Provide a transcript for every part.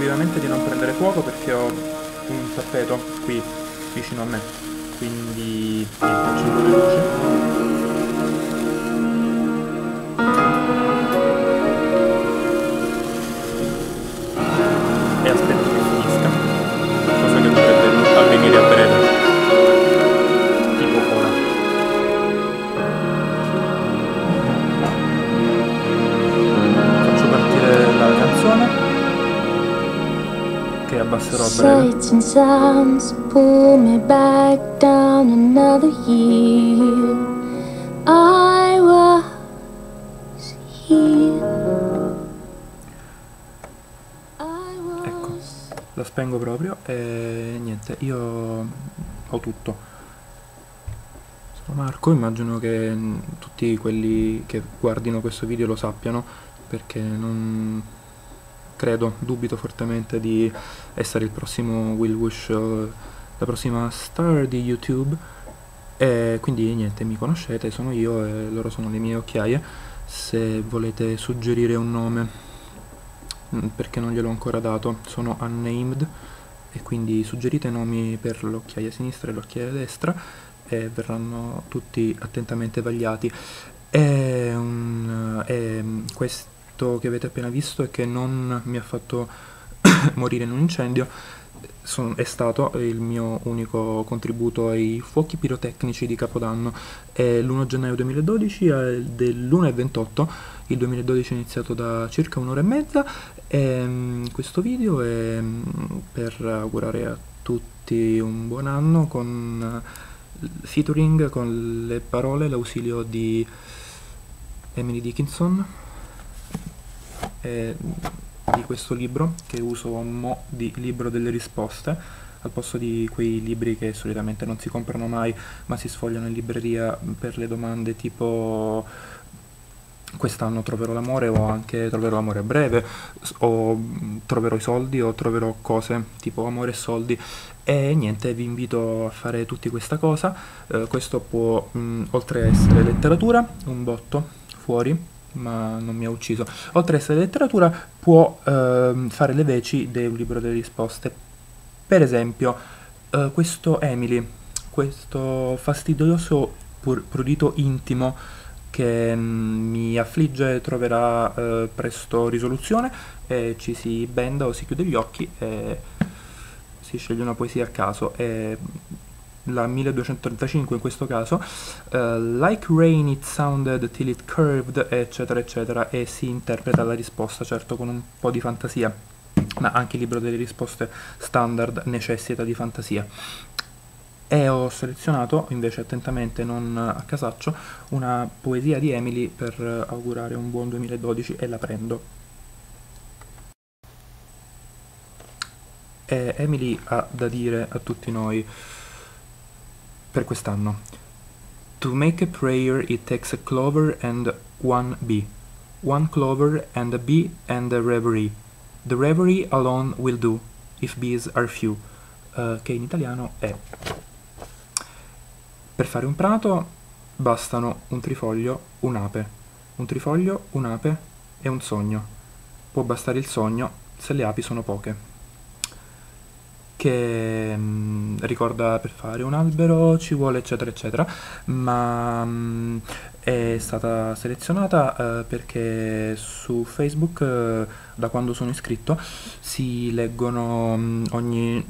vivamente di non prendere fuoco perché ho un tappeto qui vicino a me, quindi accendo le luci. Abbasserò a breve. sounds pull me back down another year. I was here. Ecco, la spengo proprio e niente, io ho tutto. Sono Marco, immagino che tutti quelli che guardino questo video lo sappiano perché non credo, dubito fortemente di essere il prossimo Will Wish, uh, la prossima star di YouTube. E quindi niente, mi conoscete, sono io e loro sono le mie occhiaie. Se volete suggerire un nome, mm, perché non gliel'ho ancora dato, sono unnamed e quindi suggerite nomi per l'occhiaia sinistra e l'occhiaia destra e verranno tutti attentamente vagliati. E, um, e questo effetto che avete appena visto e che non mi ha fatto morire in un incendio son, è stato il mio unico contributo ai fuochi pirotecnici di Capodanno. È l'1 gennaio 2012 dell'1.28, il 2012 è iniziato da circa un'ora e mezza. E mm, questo video è mm, per augurare a tutti un buon anno con featuring con le parole, l'ausilio di Emily Dickinson eh, di questo libro che uso mo di libro delle risposte al posto di quei libri che solitamente non si comprano mai ma si sfogliano in libreria per le domande tipo quest'anno troverò l'amore o anche troverò l'amore a breve o troverò i soldi o troverò cose tipo amore e soldi e niente vi invito a fare tutti questa cosa. Eh, questo può mh, oltre a essere letteratura un botto fuori ma non mi ha ucciso. Oltre ad essere letteratura, può eh, fare le veci del libro delle risposte. Per esempio, eh, questo Emily, questo fastidioso pur- prurito intimo che mm, mi affligge troverà eh, presto risoluzione e ci si benda o si chiude gli occhi e si sceglie una poesia a caso e la 1235 in questo caso, uh, like rain it sounded till it curved, eccetera, eccetera, e si interpreta la risposta, certo con un po' di fantasia, ma anche il libro delle risposte standard necessita di fantasia. E ho selezionato, invece attentamente, non a casaccio, una poesia di Emily per augurare un buon 2012 e la prendo. E Emily ha da dire a tutti noi per quest'anno. To make a prayer it takes a clover and one bee. One clover and a bee and a reverie. The reverie alone will do, if bees are few. Uh, che in italiano è Per fare un prato bastano un trifoglio, un'ape. Un trifoglio, un'ape e un sogno. Può bastare il sogno se le api sono poche che mh, mm, ricorda per fare un albero ci vuole eccetera eccetera. Ma mh, mm, è stata selezionata uh, perché su Facebook uh, da quando sono iscritto si leggono um, ogni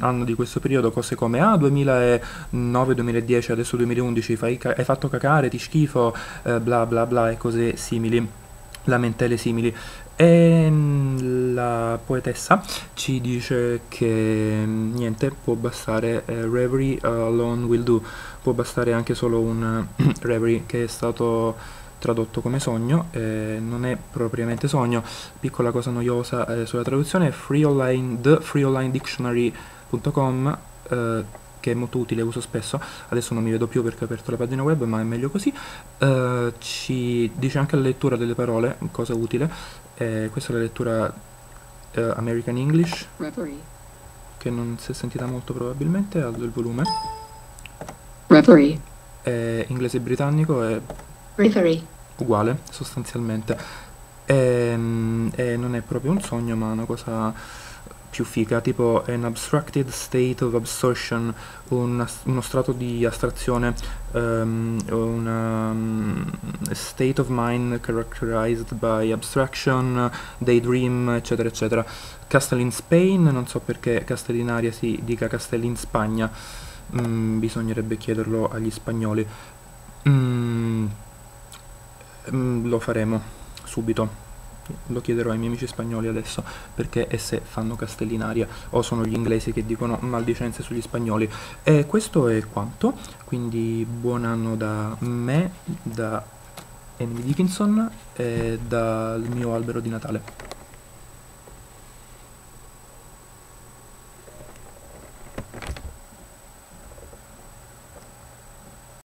anno di questo periodo cose come ah 2009-2010 adesso 2011 fai, hai fatto cacare ti schifo uh, bla bla bla e cose simili lamentele simili e mm, la poetessa ci dice che mm, niente, può bastare eh, Reverie alone will do, può bastare anche solo un Reverie che è stato tradotto come sogno, eh, non è propriamente sogno, piccola cosa noiosa eh, sulla traduzione, free online, thefreeonlinedictionary.com eh, che è molto utile, uso spesso, adesso non mi vedo più perché ho aperto la pagina web, ma è meglio così, uh, ci dice anche la lettura delle parole, cosa utile, eh, questa è la lettura uh, American English, Reverie. che non si è sentita molto probabilmente, alzo il volume. Reverie. È inglese britannico è Reverie. uguale sostanzialmente. e, e non è proprio un sogno ma una cosa più figa, tipo an abstracted state of absorption, un, uno strato di astrazione, um, una um, state of mind characterized by abstraction, daydream, eccetera, eccetera. Castle in Spain, non so perché Castle in aria si dica Castle in Spagna, mm, bisognerebbe chiederlo agli spagnoli. Mm, mm, lo faremo subito lo chiederò ai miei amici spagnoli adesso perché e se fanno castellinaria o sono gli inglesi che dicono maldicenze sugli spagnoli. E questo è quanto quindi buon anno da me da Emily Dickinson e dal mio albero di Natale